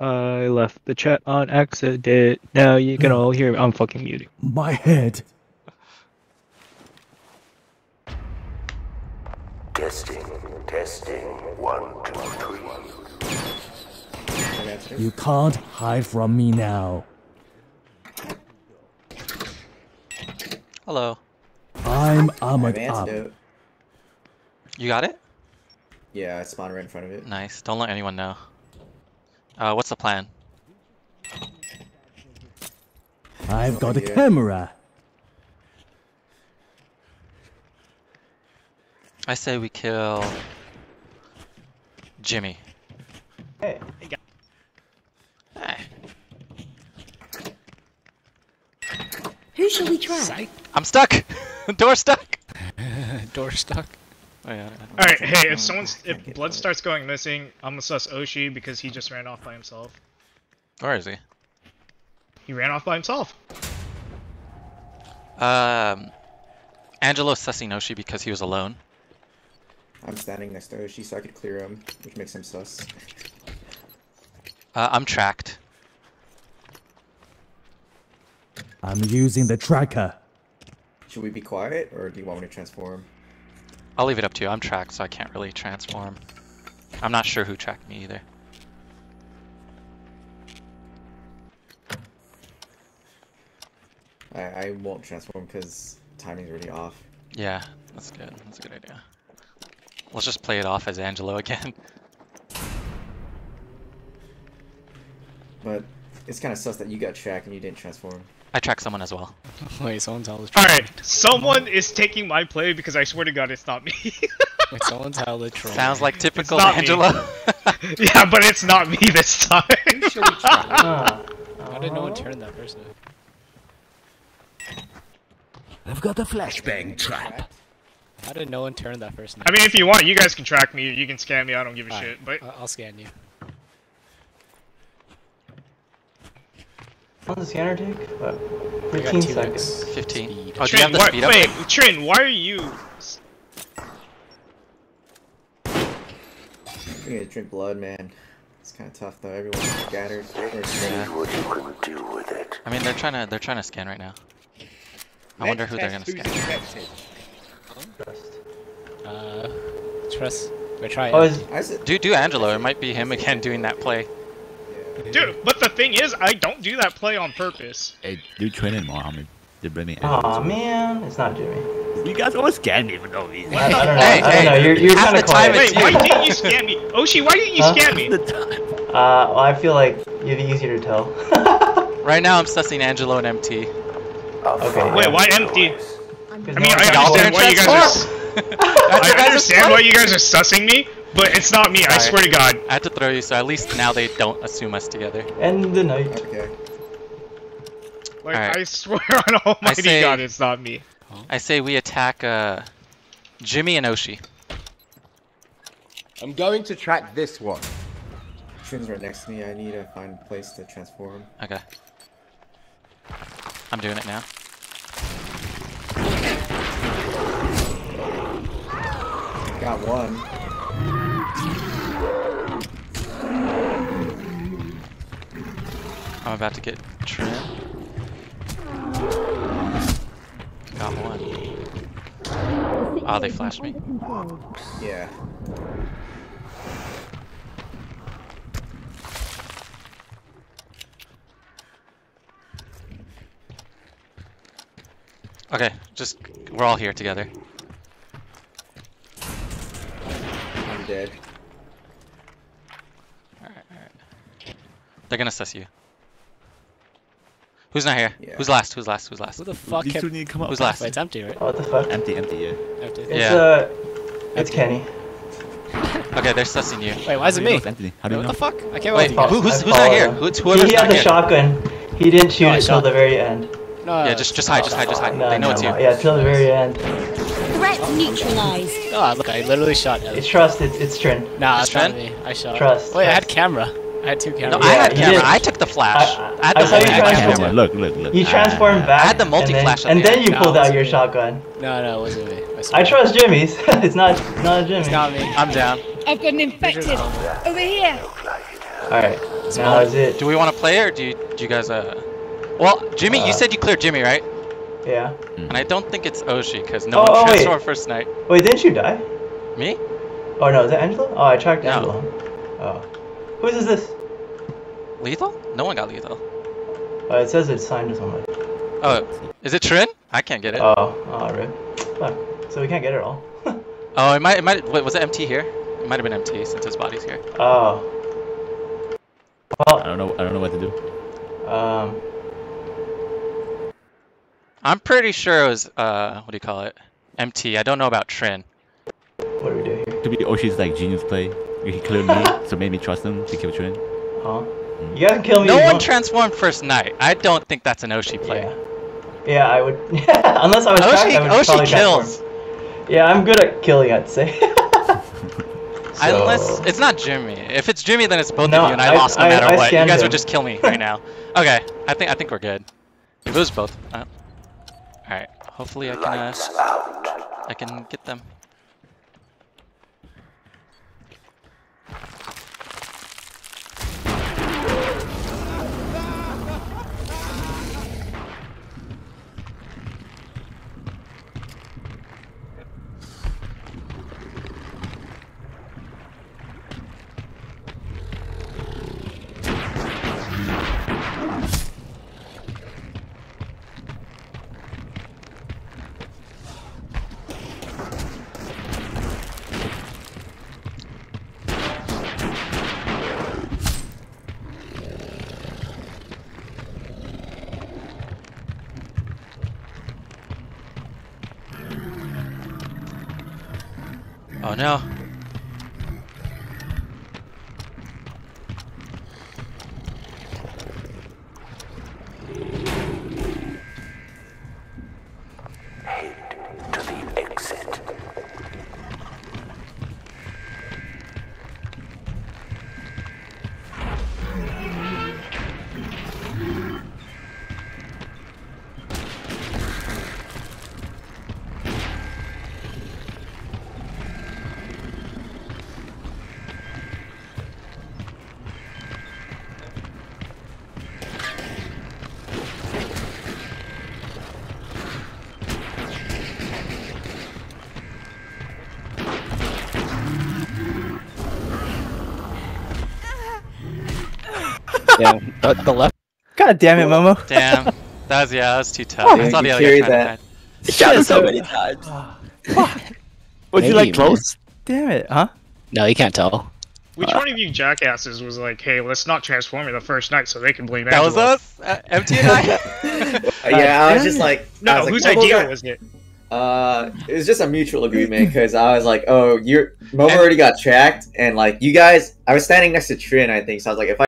I left the chat on accident. Now you can all hear me. I'm fucking muting. My head. Testing, testing. One, two, three. You can't hide from me now. Hello. I'm I armored up. You got it? Yeah, I spawned right in front of it. Nice. Don't let anyone know. Uh, what's the plan? I've got a Yeah. camera. I say we kill Jimmy. Hey. Eh, Who shall we try? I'm stuck. Door stuck. Door stuck. Oh yeah. All right, hey, if someone's if blood starts going missing, I'm gonna sus Oshi because he just ran off by himself. Where is he? He ran off by himself. Um, Angelo sussing Oshi because he was alone. I'm standing next to Oshi so I could clear him, which makes him sus. Uh, I'm tracked. I'm using the tracker. Should we be quiet, or do you want me to transform? I'll leave it up to you. I'm tracked, so I can't really transform. I'm not sure who tracked me either. I, I won't transform because timing's already off. Yeah, that's good. That's a good idea. Let's just play it off as Angelo again. But it's kind of sus that you got tracked and you didn't transform. I tracked someone as well. Wait, someone's held All right, someone is taking my play because I swear to God, it's not me. Wait, someone's held a troll. Sounds like typical not me. Angelo. yeah, but it's not me this time. Ah. How did no one turn that person? I've got a flashbang trap. How did no one turn that person? I mean, if you want, you guys can track me. You can scan me. I don't give a Alright, shit. But I'll scan you. How long does the scanner take? What? I got 15 seconds. X 15. speed. Oh, do you have Trin, the why, speed up? wait, Trin, why are you? You need to drink blood, man. It's kind of tough though. Everyone's scattered. Let's see what you can do with it. I mean, they're trying to they're trying to scan right now. I wonder who they're gonna scan. Uh, trust. We try. Oh, it. is, I said, Do do Angelo. It might be him again doing that play. Dude, but the thing is, I don't do that play on purpose. Hey, do training, Mohammed. They're bringing Aw, man, it's not Jimmy. You guys always scan me for no reason. I, I don't know. Hey, I don't hey, know. You're, you're kind of quiet. Wait, why didn't you scan me? Oshi, why didn't you Huh? scan me? The time. Uh, well, I feel like you'd be easier to tell. Right now, I'm sussing Angelo and MT. okay. Wait, yeah. why MT? Because I mean, I understand why you guys are. I understand why you guys are sussing me, but it's not me. I Alright. swear to God. I had to throw you, so at least now they don't assume us together. End the night. okay. Like Alright. I swear on Almighty say- God, it's not me. I say we attack uh, Jimmy and Oshi. I'm going to track this one. Trin's right next to me. I need to find a place to transform. Okay. I'm doing it now. Got one. I'm about to get Trin. Got one. Oh, they flashed me. Yeah. Okay, just we're all here together. I'm dead. Alright, alright. They're gonna suss you. Who's not here? Yeah. Who's last? Who's last? Who's last? Who the fuck These kept... two need to come up. Who's last? Wait, it's empty, right? Oh, what the fuck? Empty, empty, yeah. Empty. It's, Yeah. uh, it's Kenny. Okay, they're sussing you. Wait, why is it How do you know me? Anthony? How do you know? What know? the fuck? I can't Wait, wait. Who, who's, who's not here? follow. Who's, whoever's he had the here. shotgun. He didn't shoot No, I it till the very end. No, Yeah, just just hide, just hide, just hide. No, they know no, it's you. Yeah, till the very end. Threat neutralized. Oh, look, I literally shot him. It's trust. It's it's Trin. Nah, It's it's not Trin? me. I shot. Trust, Wait, I had camera. I had two cameras. No, I had camera. did. I took the flash. I- I, had I the saw you multi-flash transform. camera. Look, look, look. You transformed Ah. back. I had the multi-flash at and then you No, pulled out your me. shotgun. No, no, it wasn't me. I. I trust Jimmy's. it's not not Jimmy. It's not me. I'm down. I've got an infected. Over here. Alright, now is it? Do we want to play or do you, do you guys uh? Well, Jimmy, Uh, you said you cleared Jimmy, right? Yeah. And I don't think it's Oshi because no Oh, one oh, wait. transformed first night. Wait, didn't you die? Me? Oh no, is that Angela? Oh, I tracked No. Angela. Oh. Whose is this? Lethal? No one got lethal. Oh, it says it's signed to someone. Oh, is it Trin? I can't get it. Oh, oh, rip. Fuck. So we can't get it all. Oh, it might. It might. Wait, was it MT here? It might have been MT since his body's here. Oh. I don't know. I don't know what to do. Um. I'm pretty sure it was uh, what do you call it? MT. I don't know about Trin. What do we do here? Could be Oshi's like genius play. He killed me, so made me trust him to kill Trin. Huh? You gotta kill me. No you one don't- transformed first night. I don't think that's an Oshi play. Yeah. Yeah, I would. Unless I was tracked, I would Oshi, Oshi kills. transform. Yeah, I'm good at killing, I'd say. Unless it's not Jimmy. If it's Jimmy, then it's both No, of you, and I, I- lost no I- matter I what. You guys him. would just kill me right now. Okay, I think I think we're good. If it was both. Uh, all right. Hopefully I can uh, I can get them. Oh no. Yeah, the, the left. God damn it, Momo. Damn. That was yeah. That was too tough. I saw the other guy trying to hide. Shot him so many times. Was you, like, close? Damn it, huh? No, you can't tell. Which one of you jackasses was like, "Hey, let's not transform me the first night so they can blame That was Angela." us. Uh, MT and I. yeah, I was just like, No, was like, whose idea got- was it? Uh, it was just a mutual agreement because I was like, oh, you're Momo already got tracked, and like you guys, I was standing next to Trin, I think, so I was like, if I